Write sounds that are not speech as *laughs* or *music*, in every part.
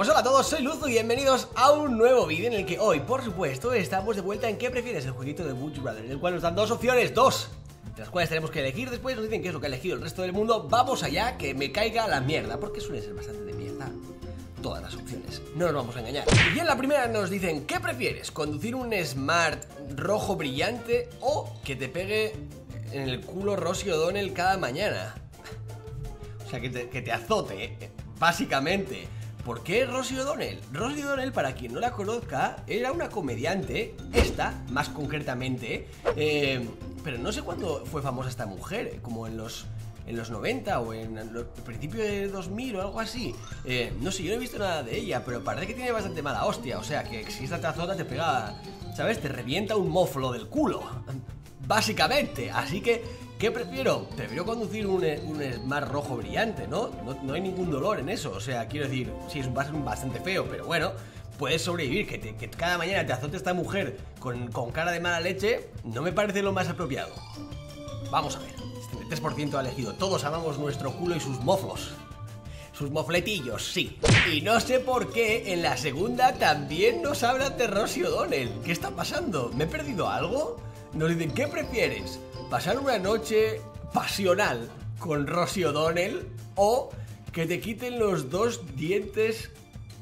pues hola a todos, soy Luzu y bienvenidos a un nuevo vídeo en el que hoy, por supuesto, estamos de vuelta en ¿Qué prefieres? El jueguito de Wood Brother, en el cual nos dan dos opciones, dos, de las cuales tenemos que elegir, después nos dicen qué es lo que ha elegido el resto del mundo, vamos allá, que me caiga la mierda, porque suele ser bastante de mierda todas las opciones, no nos vamos a engañar. Y en la primera nos dicen, ¿qué prefieres? ¿Conducir un Smart rojo brillante o que te pegue en el culo Rosy O'Donnell cada mañana? *laughs* O sea, que te, que te azote, eh, básicamente. ¿Por qué Rosie O'Donnell? Rosie O'Donnell, para quien no la conozca, era una comediante, esta más concretamente, eh, pero no sé cuándo fue famosa esta mujer, como en los en los 90 o en el principio de 2000 o algo así. Eh, no sé, yo no he visto nada de ella, pero parece que tiene bastante mala hostia. O sea, que si esta tazota te pega, ¿sabes? Te revienta un moflo del culo. *laughs* Básicamente. Así que, ¿qué prefiero? Prefiero conducir un, un Smart rojo brillante, ¿no? ¿no? hay ningún dolor en eso. O sea, quiero decir, sí, es bastante feo, pero bueno puedes sobrevivir, que, cada mañana te azote esta mujer con, cara de mala leche, no me parece lo más apropiado. Vamos a ver. 3% ha elegido. Todos amamos nuestro culo y sus moflos. Sus mofletillos, sí. Y no sé por qué en la segunda también nos hablan de Rosie O'Donnell. ¿Qué está pasando? ¿Me he perdido algo? Nos dicen, ¿qué prefieres? ¿Pasar una noche pasional con Rosie O'Donnell o que te quiten los dos dientes...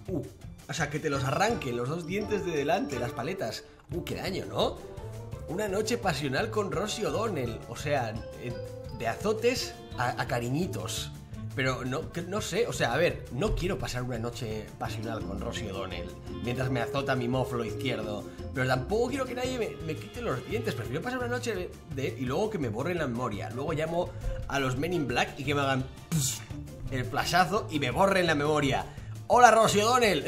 Uh, o sea, que te los arranquen los dos dientes de delante, las paletas. Uh, qué daño, ¿no? Una noche pasional con Rosie O'Donnell. O sea, eh, de azotes a, cariñitos. Pero no, no sé, o sea, a ver, no quiero pasar una noche pasional con Rosie O'Donnell mientras me azota mi moflo izquierdo. Pero tampoco quiero que nadie me, quite los dientes. Prefiero pasar una noche de, y luego que me borren la memoria. Luego llamo a los Men in Black y que me hagan el flashazo y me borren la memoria. ¡Hola, Rosie O'Donnell!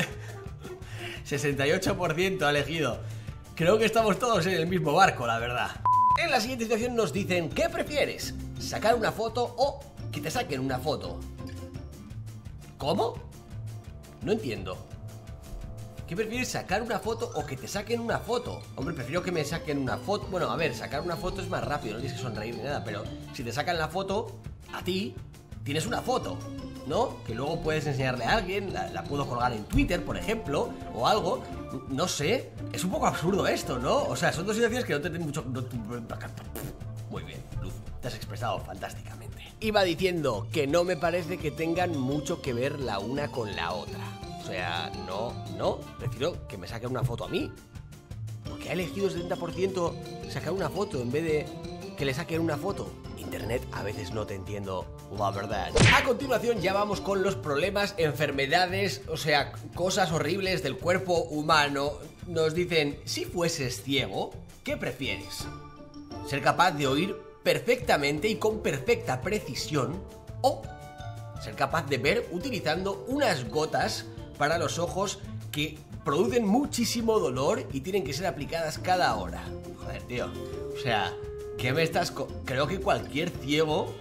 *laughs* 68% ha elegido. Creo que estamos todos en el mismo barco, la verdad. En la siguiente situación nos dicen, ¿qué prefieres? sacar una foto o que te saquen una foto. ¿Cómo? No entiendo. ¿Qué prefieres, sacar una foto o que te saquen una foto? Hombre, prefiero que me saquen una foto. Bueno, a ver, sacar una foto es más rápido, no tienes que sonreír ni nada, pero si te sacan la foto, a ti, tienes una foto, ¿no? Que luego puedes enseñarle a alguien, la, puedo colgar en Twitter, por ejemplo, o algo. No sé, es un poco absurdo esto, ¿no? O sea, son dos situaciones que no te tienen mucho... Muy bien, Luz, te has expresado fantásticamente. Iba diciendo que no me parece que tengan mucho que ver la una con la otra. O sea, no, no, prefiero que me saquen una foto a mí. Porque ha elegido el 70% sacar una foto en vez de que le saquen una foto. Internet, a veces no te entiendo la verdad. A continuación ya vamos con los problemas, enfermedades, o sea, cosas horribles del cuerpo humano. Nos dicen, si fueses ciego, ¿qué prefieres? ser capaz de oír perfectamente y con perfecta precisión o ser capaz de ver utilizando unas gotas para los ojos que producen muchísimo dolor y tienen que ser aplicadas cada hora. Joder, tío. O sea, ¿qué me estás... Creo que cualquier ciego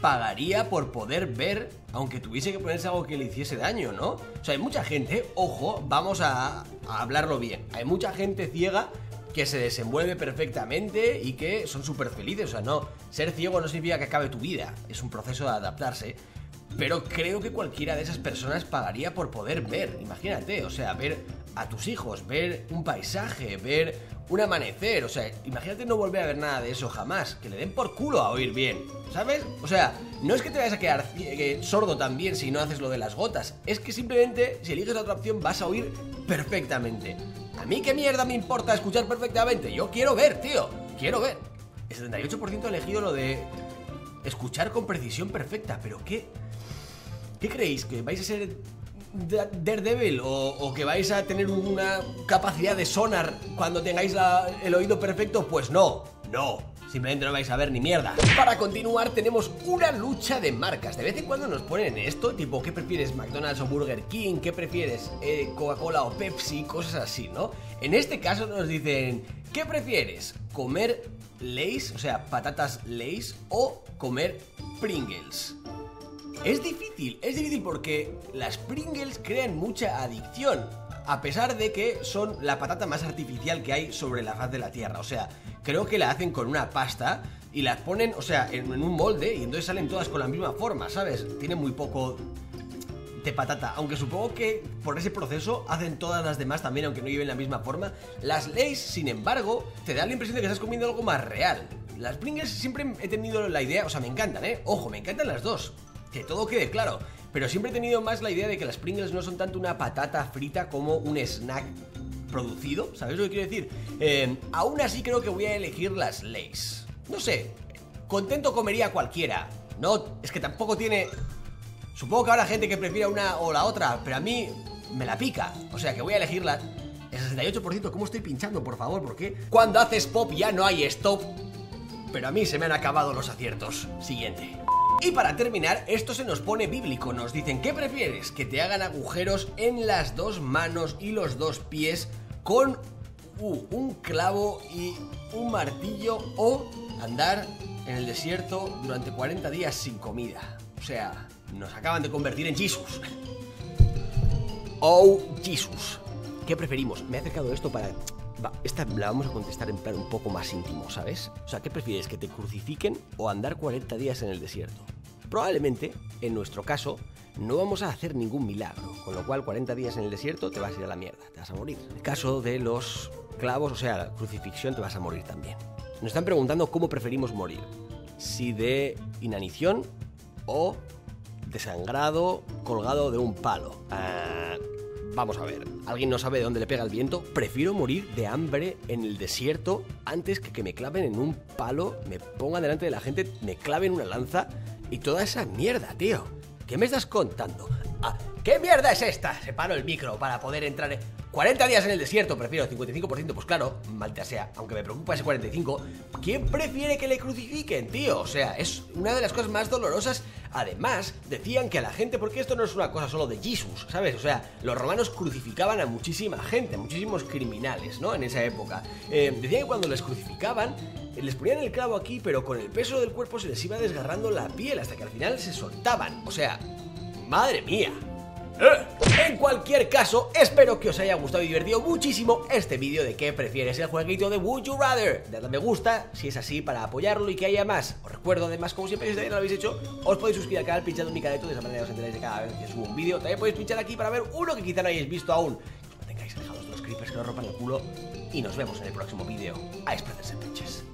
pagaría por poder ver, aunque tuviese que ponerse algo que le hiciese daño, ¿no? O sea, hay mucha gente, ojo, vamos a, a hablarlo bien, hay mucha gente ciega que se desenvuelve perfectamente y que son súper felices. O sea, no, ser ciego no significa que acabe tu vida, es un proceso de adaptarse. Pero creo que cualquiera de esas personas pagaría por poder ver, imagínate, o sea, ver a tus hijos, ver un paisaje, ver un amanecer, o sea, imagínate no volver a ver nada de eso jamás, que le den por culo a oír bien, ¿sabes? O sea, no es que te vayas a quedar eh, sordo también si no haces lo de las gotas, es que simplemente si eliges otra opción vas a oír perfectamente. A mí qué mierda me importa escuchar perfectamente. Yo quiero ver, tío. Quiero ver. El 78% ha elegido lo de escuchar con precisión perfecta. Pero ¿qué? ¿Qué creéis? ¿Que vais a ser Daredevil o, que vais a tener una capacidad de sonar cuando tengáis el oído perfecto? Pues no, no. Simplemente no vais a ver ni mierda. Para continuar tenemos una lucha de marcas. De vez en cuando nos ponen esto, tipo, ¿qué prefieres McDonald's o Burger King? ¿Qué prefieres eh, Coca-Cola o Pepsi? Cosas así, ¿no? En este caso nos dicen, ¿qué prefieres? ¿Comer Lays, o sea, patatas Lays o comer Pringles? Es difícil, es difícil porque las Pringles crean mucha adicción a pesar de que son la patata más artificial que hay sobre la faz de la Tierra. O sea, creo que la hacen con una pasta y las ponen, o sea, en, un molde y entonces salen todas con la misma forma, ¿sabes? Tiene muy poco de patata, aunque supongo que por ese proceso hacen todas las demás también, aunque no lleven la misma forma. Las Lays, sin embargo, te dan la impresión de que estás comiendo algo más real. Las Pringles siempre he tenido la idea, o sea, me encantan, ¿eh? Ojo, me encantan las dos. Que todo quede claro. Pero siempre he tenido más la idea de que las Pringles no son tanto una patata frita como un snack producido, ¿sabes lo que quiero decir? Eh, aún así creo que voy a elegir las Lays. No sé, contento comería cualquiera. No, es que tampoco tiene... Supongo que habrá gente que prefiera una o la otra, pero a mí me la pica. O sea que voy a elegirla. El 68%, ¿cómo estoy pinchando, por favor? Porque cuando haces pop ya no hay stop. Pero a mí se me han acabado los aciertos. Siguiente. Y para terminar, esto se nos pone bíblico. Nos dicen, ¿qué prefieres? ¿Que te hagan agujeros en las dos manos y los dos pies con un clavo y un martillo o andar en el desierto durante 40 días sin comida? O sea, nos acaban de convertir en Jesus. *laughs* Oh, Jesus. ¿Qué preferimos? Me he acercado esto para Va, esta la vamos a contestar en plan un poco más íntimo, ¿sabes? O sea, ¿qué prefieres? ¿Que te crucifiquen o andar 40 días en el desierto? Probablemente, en nuestro caso, no vamos a hacer ningún milagro, con lo cual 40 días en el desierto te vas a ir a la mierda, te vas a morir. En el caso de los clavos, o sea, crucifixión, te vas a morir también. Nos están preguntando cómo preferimos morir. Si de inanición o desangrado colgado de un palo. Ah, Vamos a ver, ¿alguien no sabe de dónde le pega el viento? Prefiero morir de hambre en el desierto antes que que me claven en un palo, me pongan delante de la gente, me claven una lanza y toda esa mierda, tío. ¿Qué me estás contando? Ah, ¿Qué mierda es esta? Separo el micro para poder entrar en... 40 días en el desierto, prefiero 55%, pues claro, malta sea, aunque me preocupa ese 45, ¿quién prefiere que le crucifiquen, tío? O sea, es una de las cosas más dolorosas. Además, decían que a la gente, porque esto no es una cosa solo de Jesus, ¿sabes? O sea, los romanos crucificaban a muchísima gente, muchísimos criminales, ¿no? En esa época. Eh, decían que cuando les crucificaban, les ponían el clavo aquí, pero con el peso del cuerpo se les iba desgarrando la piel hasta que al final se soltaban. O sea, madre mía. En cualquier caso, espero que os haya gustado y divertido muchísimo este vídeo de qué prefieres el jueguito de Would You Rather. Dadle me gusta si es así para apoyarlo y que haya más. Os recuerdo además, como siempre, si todavía no lo habéis hecho, os podéis suscribir al canal pinchando en mi de esa manera os enteráis de cada vez que subo un vídeo. También podéis pinchar aquí para ver uno que quizá no hayáis visto aún. Que os mantengáis alejados los creepers que os rompan el culo. Y nos vemos en el próximo vídeo. A expresarse pinches.